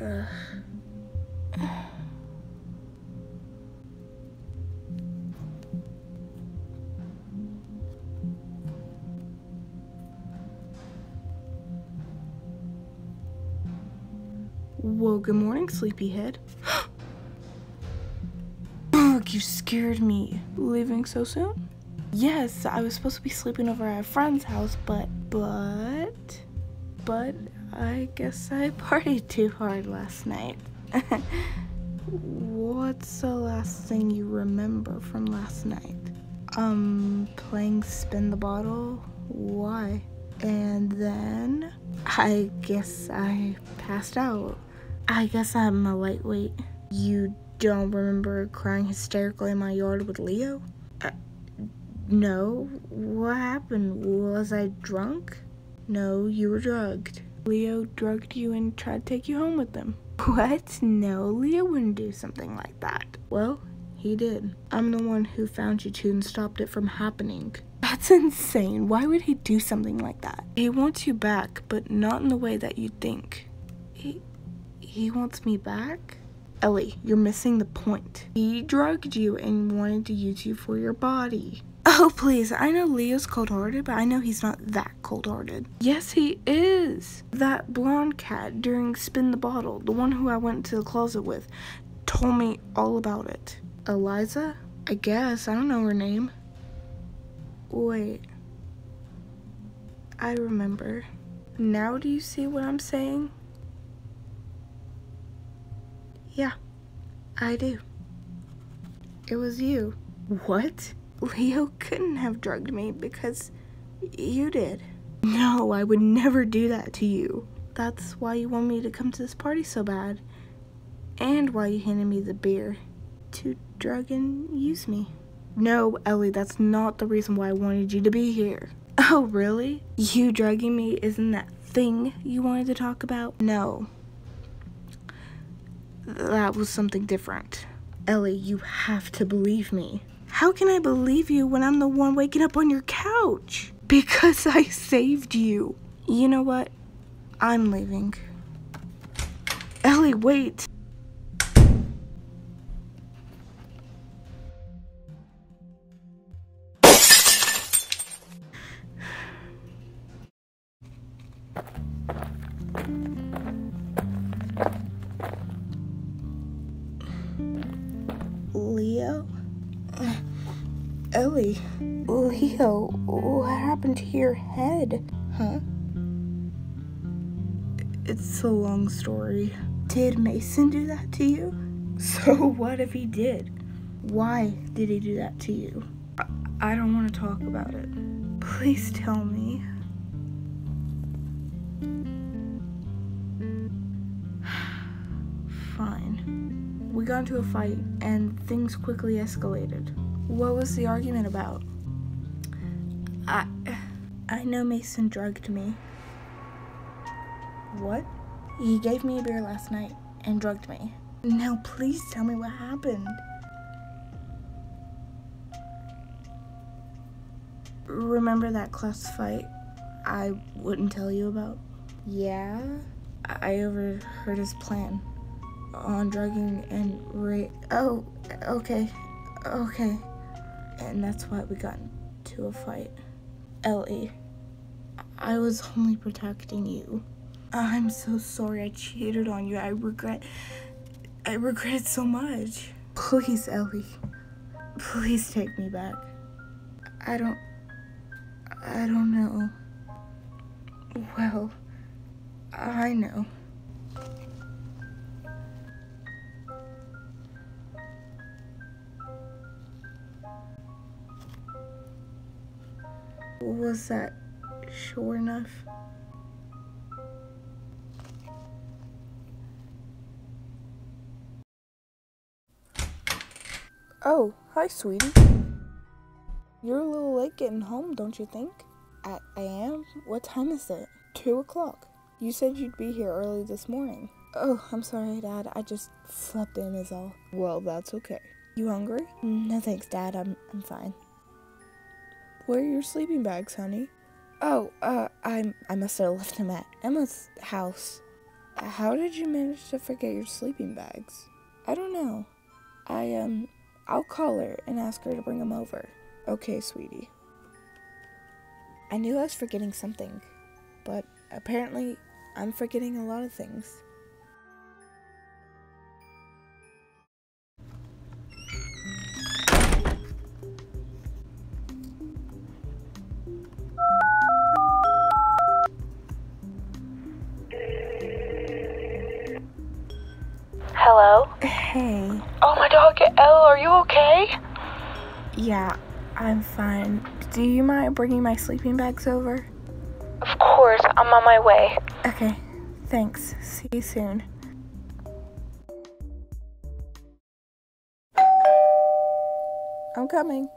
Well, good morning, sleepyhead. Ugh, you scared me. Leaving so soon? Yes, I was supposed to be sleeping over at a friend's house, but, but, but, I guess I partied too hard last night. What's the last thing you remember from last night? Um, playing spin the bottle? Why? And then I guess I passed out. I guess I'm a lightweight. You don't remember crying hysterically in my yard with Leo? Uh, no. What happened? Was I drunk? No, you were drugged. Leo drugged you and tried to take you home with him. What? No, Leo wouldn't do something like that. Well, he did. I'm the one who found you two and stopped it from happening. That's insane. Why would he do something like that? He wants you back, but not in the way that you think. He, he wants me back? Ellie, you're missing the point. He drugged you and wanted to use you for your body. Oh, please. I know Leo's cold hearted, but I know he's not that cold hearted. Yes, he is. That blonde cat during Spin the Bottle, the one who I went to the closet with, told me all about it. Eliza? I guess. I don't know her name. Wait. I remember. Now do you see what I'm saying? Yeah, I do. It was you. What? Leo couldn't have drugged me because you did. No, I would never do that to you. That's why you want me to come to this party so bad. And why you handed me the beer. To drug and use me. No, Ellie, that's not the reason why I wanted you to be here. Oh, really? You drugging me isn't that thing you wanted to talk about? No. That was something different. Ellie, you have to believe me. How can I believe you when I'm the one waking up on your couch? Because I saved you. You know what? I'm leaving. Ellie, wait. Ellie, Leo, what happened to your head? Huh? It's a long story. Did Mason do that to you? So what if he did? Why did he do that to you? I, I don't want to talk about it. Please tell me. Fine. We got into a fight and things quickly escalated. What was the argument about? I I know Mason drugged me. What? He gave me a beer last night and drugged me. Now please tell me what happened. Remember that class fight I wouldn't tell you about? Yeah? I overheard his plan on drugging and rape. Oh, okay. Okay. And that's why we got into a fight. Ellie, I was only protecting you. I'm so sorry I cheated on you. I regret. I regret so much. Please, Ellie. Please take me back. I don't. I don't know. Well, I know. Was that sure enough? Oh, hi, sweetie. You're a little late getting home, don't you think? I, I am? What time is it? Two o'clock. You said you'd be here early this morning. Oh, I'm sorry, Dad. I just slept in, is all. Well, that's okay. You hungry? Mm, no thanks, Dad. I'm, I'm fine. Where are your sleeping bags, honey? Oh, uh, I I must have left them at Emma's house. how did you manage to forget your sleeping bags? I don't know. I, um, I'll call her and ask her to bring them over. Okay, sweetie. I knew I was forgetting something, but apparently I'm forgetting a lot of things. Hello? Hey. Oh, my dog, Elle, are you okay? Yeah, I'm fine. Do you mind bringing my sleeping bags over? Of course, I'm on my way. Okay, thanks. See you soon. I'm coming.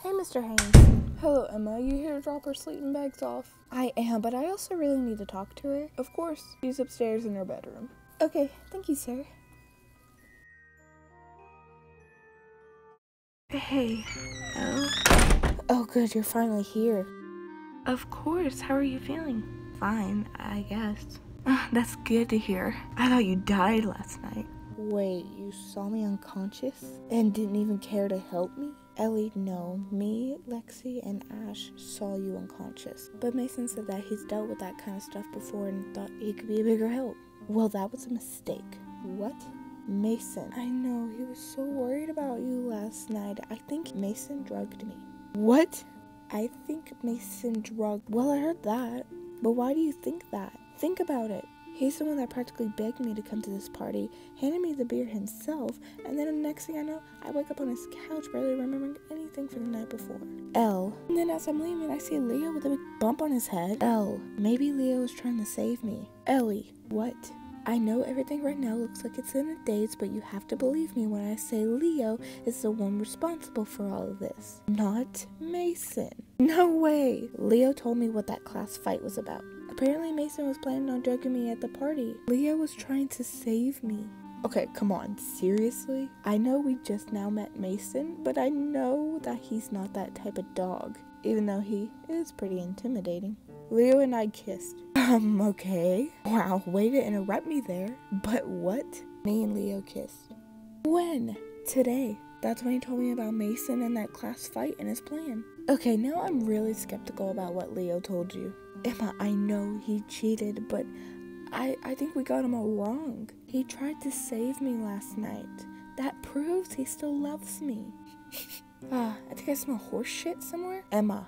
Hey, Mr. Haynes. Hello, Emma. You here to drop her sleeping bags off? I am, but I also really need to talk to her. Of course, she's upstairs in her bedroom. Okay, thank you, sir. Hey. Oh. Oh, good, you're finally here. Of course. How are you feeling? Fine, I guess. Ah, That's good to hear. I thought you died last night. Wait, you saw me unconscious and didn't even care to help me? Ellie, no. Me, Lexi, and Ash saw you unconscious. But Mason said that he's dealt with that kind of stuff before and thought he could be a bigger help. Well, that was a mistake. What? Mason. I know, he was so worried about you last night. I think Mason drugged me. What? I think Mason drugged. Well, I heard that. But why do you think that? Think about it. He's the one that practically begged me to come to this party, handed me the beer himself, and then the next thing I know, I wake up on his couch barely remembering anything from the night before. L. And then as I'm leaving, I see Leo with a big bump on his head. L. Maybe Leo is trying to save me. Ellie. What? I know everything right now looks like it's in a daze, but you have to believe me when I say Leo is the one responsible for all of this. Not Mason. No way. Leo told me what that class fight was about. Apparently, Mason was planning on drugging me at the party. Leo was trying to save me. Okay, come on, seriously? I know we just now met Mason, but I know that he's not that type of dog, even though he is pretty intimidating. Leo and I kissed. Um, okay. Wow, way to interrupt me there. But what? Me and Leo kissed. When? Today. That's when he told me about Mason and that class fight and his plan. Okay, now I'm really skeptical about what Leo told you. Emma, I know he cheated, but I, I think we got him all wrong. He tried to save me last night. That proves he still loves me. Ah, I think I smell horse shit somewhere. Emma.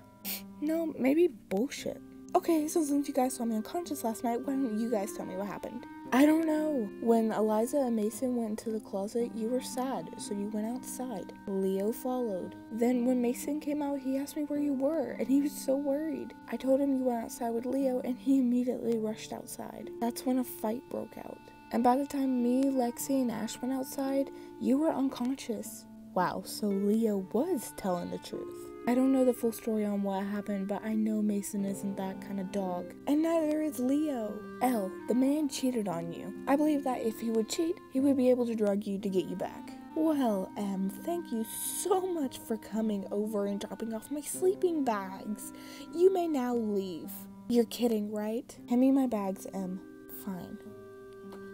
No, maybe bullshit. Okay, so since you guys saw me unconscious last night, why don't you guys tell me what happened? I don't know. When Eliza and Mason went to the closet, you were sad, so you went outside. Leo followed. Then when Mason came out, he asked me where you were, and he was so worried. I told him you went outside with Leo, and he immediately rushed outside. That's when a fight broke out. And by the time me, Lexi, and Ash went outside, you were unconscious. Wow, so Leo was telling the truth. I don't know the full story on what happened, but I know Mason isn't that kind of dog. And neither is Leo. L, the man cheated on you. I believe that if he would cheat, he would be able to drug you to get you back. Well, Em, thank you so much for coming over and dropping off my sleeping bags. You may now leave. You're kidding, right? Hand me my bags, Em. Fine.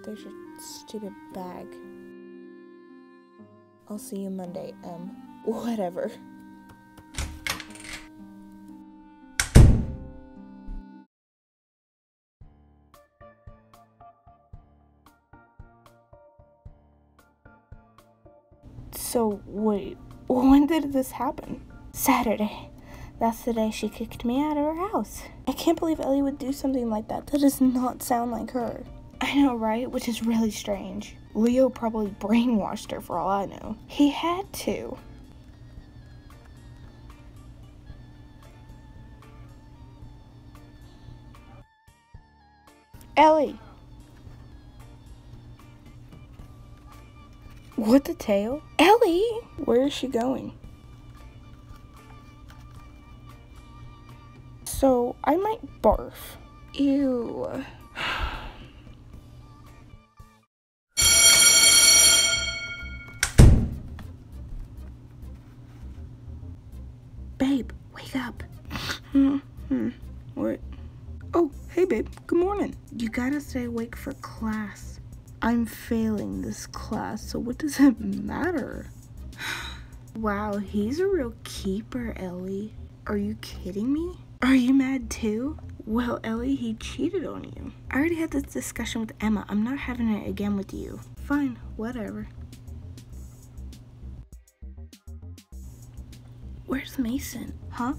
There's your stupid bag. I'll see you Monday, Em. Whatever. So, wait, when did this happen? Saturday. That's the day she kicked me out of her house. I can't believe Ellie would do something like that. That does not sound like her. I know, right? Which is really strange. Leo probably brainwashed her for all I know. He had to. Ellie! What the tail? Ellie! Where is she going? So, I might barf. Ew. Babe, wake up. Hmm, hmm. What? Oh, hey babe, good morning. You gotta stay awake for class. I'm failing this class, so what does it matter? wow, he's a real keeper, Ellie. Are you kidding me? Are you mad too? Well, Ellie, he cheated on you. I already had this discussion with Emma. I'm not having it again with you. Fine, whatever. Where's Mason? Huh?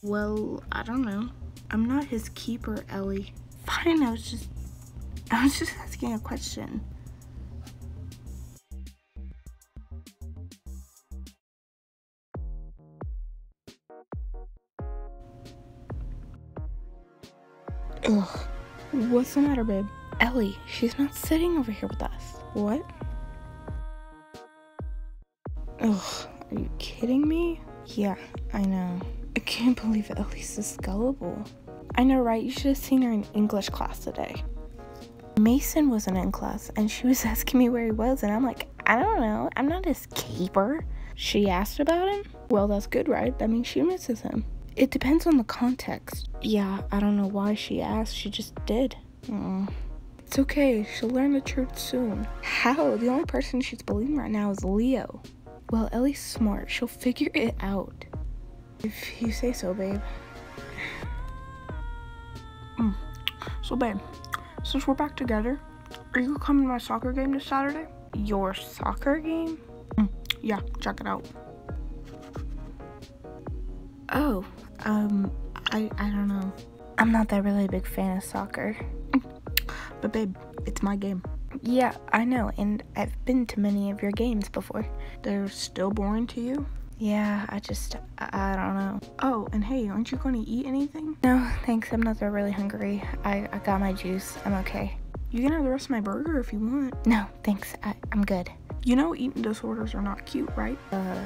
Well, I don't know. I'm not his keeper, Ellie. Fine, I was just I was just asking a question. Ugh. What's the matter, babe? Ellie, she's not sitting over here with us. What? Ugh, are you kidding me? Yeah, I know. I can't believe Ellie's is gullible. I know, right? You should have seen her in English class today. Mason wasn't in class and she was asking me where he was, and I'm like, I don't know. I'm not his keeper. She asked about him? Well, that's good, right? That means she misses him. It depends on the context. Yeah, I don't know why she asked. She just did. Aww. It's okay. She'll learn the truth soon. How? The only person she's believing right now is Leo. Well, Ellie's smart. She'll figure it out. If you say so, babe. Mm. So, babe, since we're back together, are you coming to my soccer game this Saturday? Your soccer game? Mm. Yeah, check it out. Oh, um, I, I don't know. I'm not that really big fan of soccer. But babe, it's my game. Yeah, I know, and I've been to many of your games before. They're still boring to you? Yeah, I just, I, I don't know. Oh, and hey, aren't you going to eat anything? No, thanks. I'm not really hungry. I, I got my juice. I'm okay. You can have the rest of my burger if you want. No, thanks. I, I'm good. You know eating disorders are not cute, right? Uh,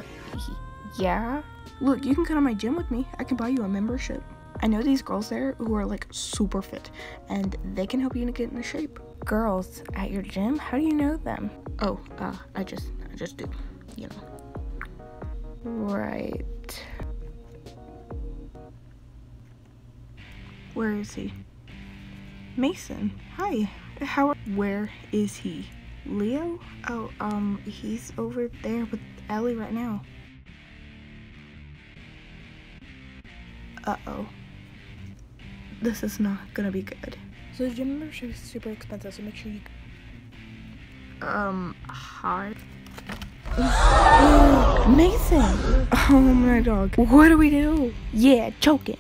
yeah? Look, you can come to my gym with me. I can buy you a membership. I know these girls there who are like super fit and they can help you to get into shape. Girls at your gym? How do you know them? Oh, uh, I just, I just do, you know. Right. Where is he? Mason. Hi. How are, where is he? Leo? Oh, um, he's over there with Ellie right now. Uh-oh. This is not gonna be good. So the gym membership is super expensive, so make sure you um hard. Mason! Oh my dog. What do we do? Yeah, choke it.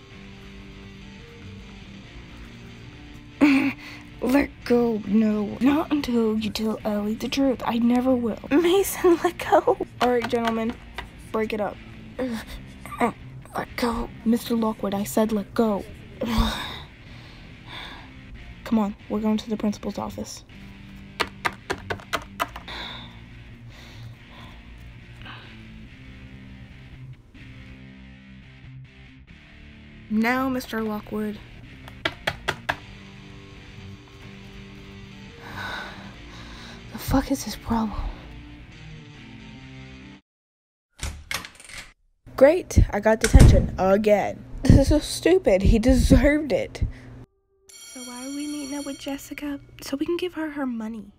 let go. No. Not until you tell Ellie the truth. I never will. Mason, let go. Alright, gentlemen. Break it up. Let go. Mr. Lockwood, I said let go. Come on, we're going to the principal's office. Now, Mr. Lockwood. The fuck is his problem? Great, I got detention again. This is so stupid. He deserved it. So why are we meeting up with Jessica? So we can give her her money.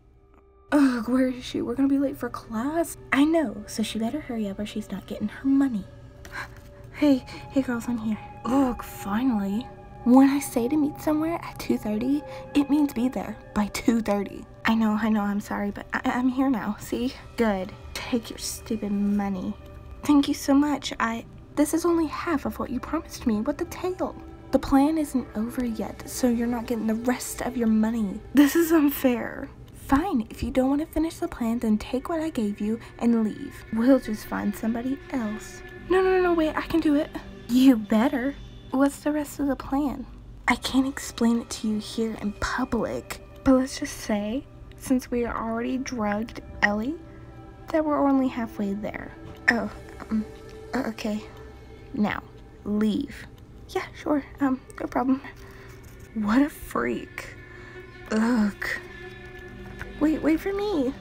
Ugh, where is she? We're gonna be late for class. I know, so she better hurry up or she's not getting her money. Hey, hey girls, I'm here. Look, finally. When I say to meet somewhere at 2.30, it means be there by 2.30. I know, I know, I'm sorry, but I I'm here now, see? Good. Take your stupid money. Thank you so much. I this is only half of what you promised me. What the tail? The plan isn't over yet, so you're not getting the rest of your money. This is unfair. Fine, if you don't want to finish the plan, then take what I gave you and leave. We'll just find somebody else. No, no, no, wait, I can do it. You better. What's the rest of the plan? I can't explain it to you here in public, but let's just say, since we are already drugged Ellie, that we're only halfway there. Oh, um, okay. Now, leave. Yeah, sure. Um, no problem. What a freak. Ugh. Wait, wait for me.